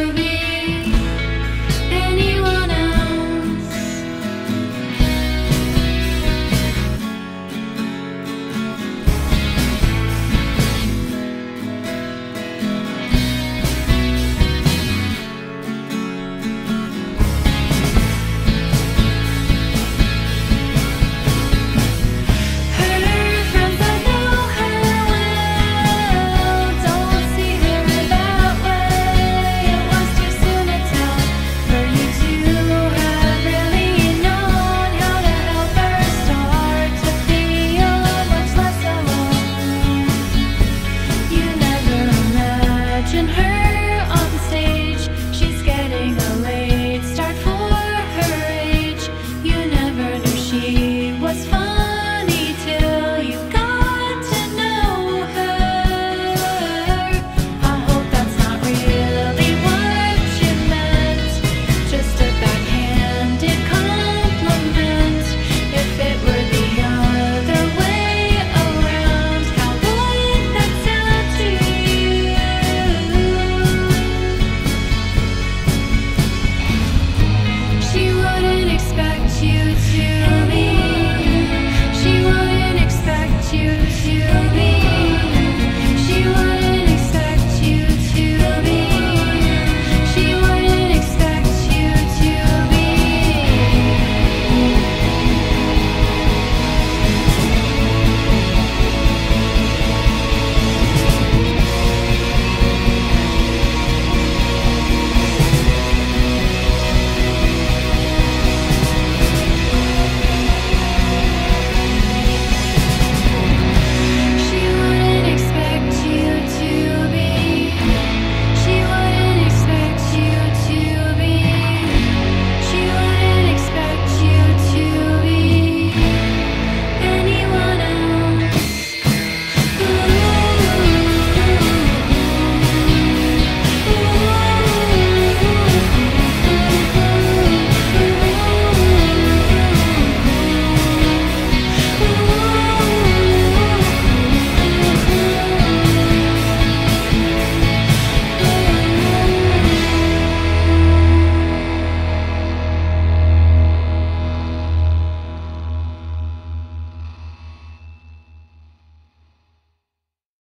to be